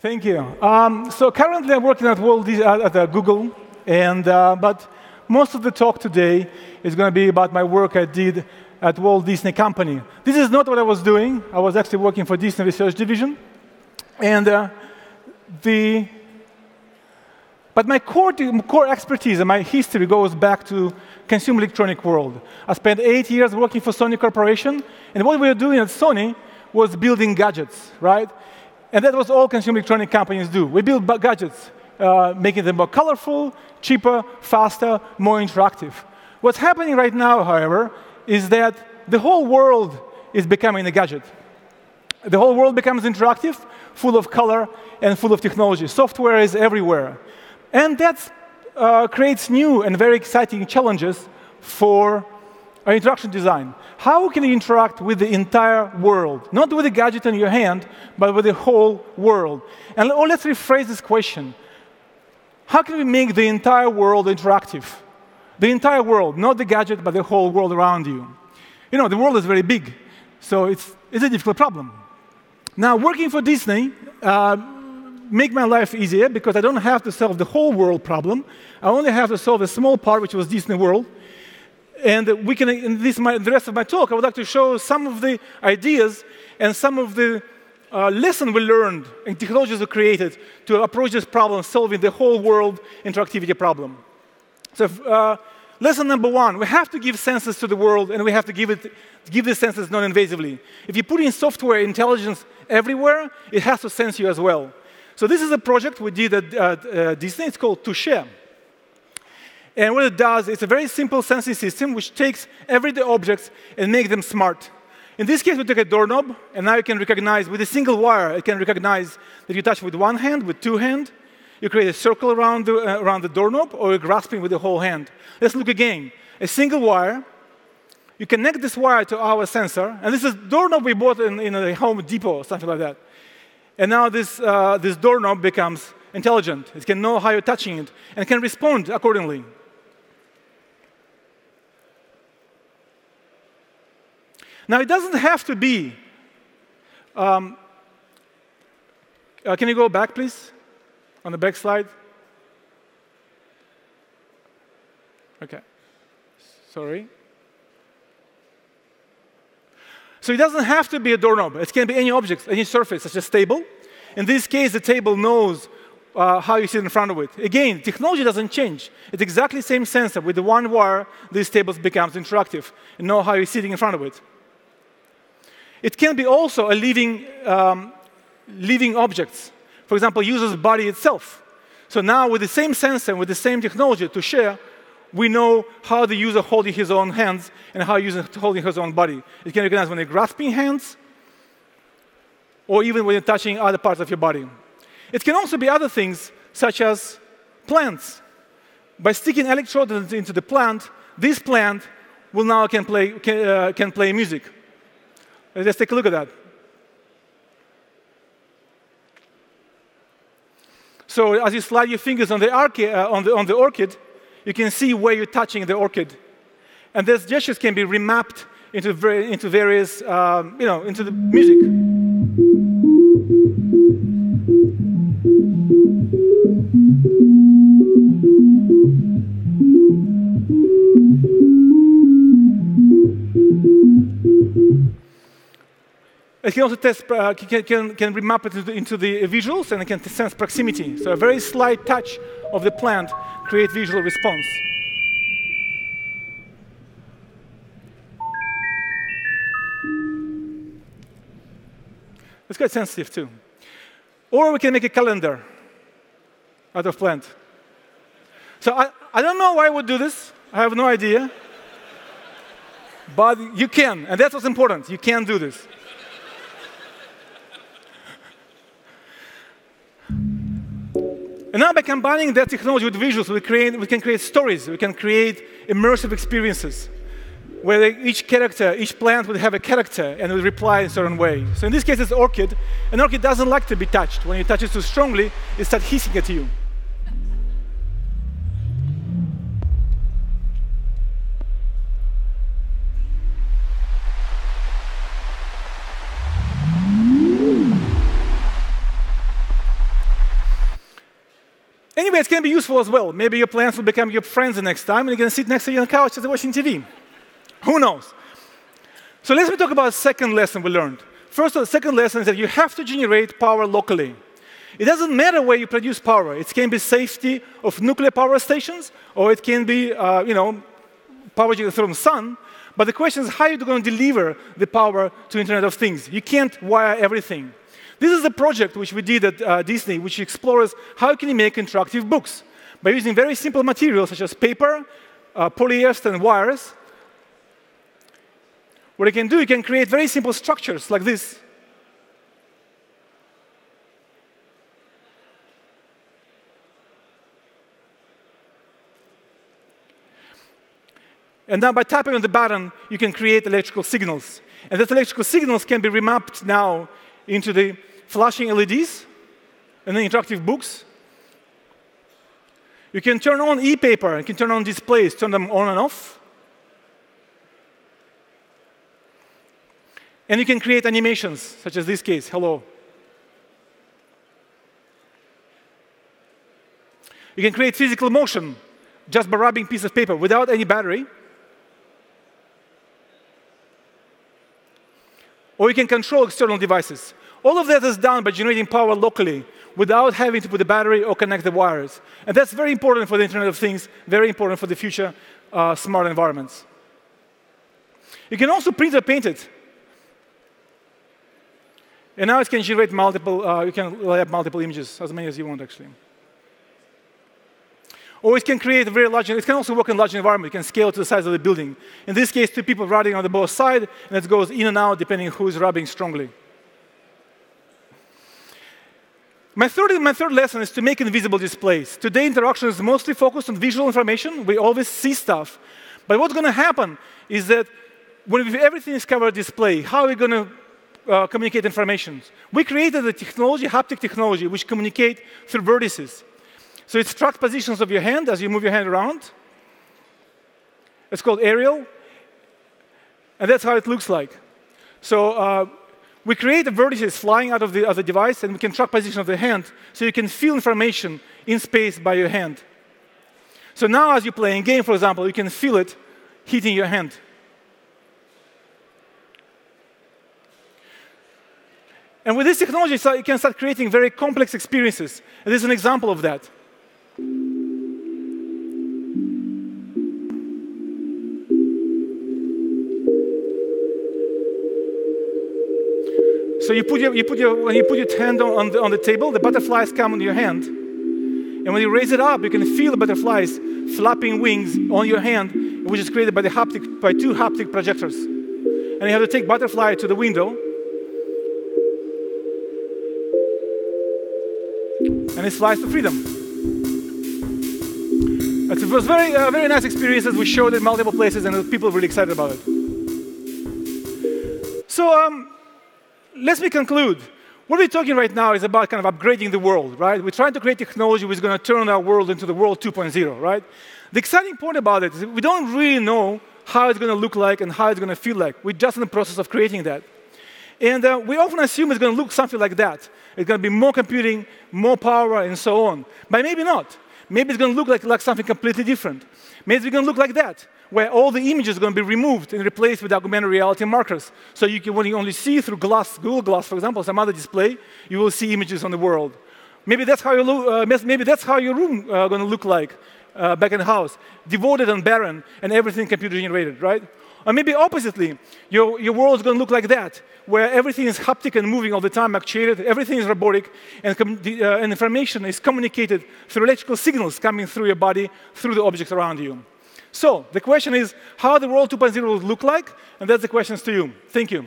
Thank you. Um, so currently, I'm working at, uh, at uh, Google, and uh, but most of the talk today is going to be about my work I did at Walt Disney Company. This is not what I was doing. I was actually working for Disney Research Division, and uh, the but my core, core expertise and my history goes back to consumer electronic world. I spent eight years working for Sony Corporation, and what we were doing at Sony was building gadgets, right? And that was all consumer electronic companies do. We build gadgets, uh, making them more colorful, cheaper, faster, more interactive. What's happening right now, however, is that the whole world is becoming a gadget. The whole world becomes interactive, full of color, and full of technology. Software is everywhere. And that uh, creates new and very exciting challenges for interaction design. How can you interact with the entire world? Not with the gadget in your hand, but with the whole world. And oh, let's rephrase this question. How can we make the entire world interactive? The entire world, not the gadget, but the whole world around you. You know, the world is very big, so it's, it's a difficult problem. Now, working for Disney, uh, make my life easier because I don't have to solve the whole world problem. I only have to solve a small part, which was Disney World. And we can, in this, my, the rest of my talk, I would like to show some of the ideas and some of the uh, lessons we learned and technologies we created to approach this problem, solving the whole world interactivity problem. So, uh, lesson number one we have to give senses to the world, and we have to give, it, give the senses non invasively. If you put in software intelligence everywhere, it has to sense you as well. So this is a project we did at, uh, Disney. It's called Touche. And what it does, it's a very simple sensing system which takes everyday objects and makes them smart. In this case, we took a doorknob, and now you can recognize with a single wire, it can recognize that you touch with one hand, with two hands. You create a circle around the, uh, around the doorknob, or you're grasping with the whole hand. Let's look again. A single wire. You connect this wire to our sensor, and this is a doorknob we bought in, in a Home Depot or something like that. And now this, uh, this doorknob becomes intelligent. It can know how you're touching it and can respond accordingly. Now, it doesn't have to be. Um, uh, can you go back, please? On the back slide? Okay. Sorry. So it doesn't have to be a doorknob. It can be any object, any surface, such as table. In this case, the table knows uh, how you sit in front of it. Again, technology doesn't change. It's exactly the same sensor. With the one wire, this table becomes interactive and know how you're sitting in front of it. It can be also a living, um, living objects. For example, user's body itself. So now with the same sensor, and with the same technology Touche, we know how the user holding his own hands and how user holding his own body. It can recognize when you're grasping hands or even when you're touching other parts of your body. It can also be other things, such as plants. By sticking electrodes into the plant, this plant will now can play, can, uh, can play music. Let's take a look at that. So as you slide your fingers on the, uh, on the, on the orchid, you can see where you're touching the orchid. And these gestures can be remapped into, into various, um, you know, into the music. It can also test, uh, can, can, can remap it into the, visuals and it can sense proximity. So a very slight touch of the plant create visual response. It's quite sensitive too. Or we can make a calendar out of plant. So I, I don't know why I would do this. I have no idea. but you can, and that's what's important. You can do this. And now by combining that technology with visuals, we, create, we can create stories, we can create immersive experiences where each character, each plant would have a character and would reply in a certain way. So in this case, it's orchid. An orchid doesn't like to be touched. When you touch it too strongly, it starts hissing at you. Can be useful as well. Maybe your plants will become your friends the next time, and you're going to sit next to you on the couch as watching TV. Who knows? So let's talk about second lesson we learned. First, of the second lesson is that you have to generate power locally. It doesn't matter where you produce power. It can be safety of nuclear power stations, or it can be, uh, you know, power generated from sun. But the question is, how are you going to deliver the power to Internet of Things? You can't wire everything. This is a project which we did at uh, Disney, which explores how can you make interactive books by using very simple materials such as paper, uh, polyester, and wires. What you can do, you can create very simple structures like this. And now by tapping on the button, you can create electrical signals. And those electrical signals can be remapped now into the flashing LEDs and interactive books. You can turn on e-paper, you can turn on displays, turn them on and off. And you can create animations, such as this case, hello. You can create physical motion just by rubbing piece of paper without any battery. Or you can control external devices. All of that is done by generating power locally without having to put a battery or connect the wires. And that's very important for the Internet of Things, very important for the future uh, smart environments. You can also print or paint it. And now it can generate multiple, uh, you can lay up multiple images, as many as you want, actually. Or it can create a very large, it can also work in large environment. It can scale to the size of the building. In this case, two people riding on the both side, and it goes in and out depending who is rubbing strongly. My third, my third lesson is to make invisible displays. Today, interaction is mostly focused on visual information. We always see stuff. But what's going to happen is that when everything is covered display, how are we going to uh, communicate information? We created a technology, haptic technology, which communicate through vortices. So it tracks positions of your hand as you move your hand around. It's called AIREAL. And that's how it looks like. So uh, we create the vortices flying out of the, of the device, and we can track position of the hand, so you can feel information in space by your hand. So now, as you play a game, for example, you can feel it hitting your hand. And with this technology, you can start creating very complex experiences. And this is an example of that. So you put your, you put your, when you put your hand on the, on the table, the butterflies come on your hand. And when you raise it up, you can feel the butterflies flapping wings on your hand, which is created by, the haptic, by two haptic projectors. And you have to take butterfly to the window. And it flies to freedom. It was very, uh, very nice experiences. We showed in multiple places, and people were really excited about it. So, um, let me conclude. What we're talking right now is about kind of upgrading the world, right? We're trying to create technology which is going to turn our world into the world 2.0, right? The exciting point about it is we don't really know how it's going to look like and how it's going to feel like. We're just in the process of creating that. And uh, we often assume it's going to look something like that. It's going to be more computing, more power, and so on. But maybe not. Maybe it's going to look like, like something completely different. Maybe it's going to look like that where all the images are going to be removed and replaced with augmented reality markers. So you can, when you only see through glass, Google Glass, for example, some other display, you will see images on the world. Maybe that's how, you uh, maybe that's how your room uh, going to look like uh, back in the house, devoted and barren, and everything computer generated, right? Or maybe oppositely, your, your world is going to look like that, where everything is haptic and moving all the time, actuated, everything is robotic, and, uh, and information is communicated through electrical signals coming through your body, through the objects around you. So the question is how the world 2.0 will look like, and that's the questions to you. Thank you.